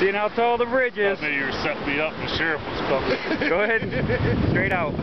Seeing how tall the bridge is. I knew you were setting me up. The sheriff was coming. Go ahead. Straight out.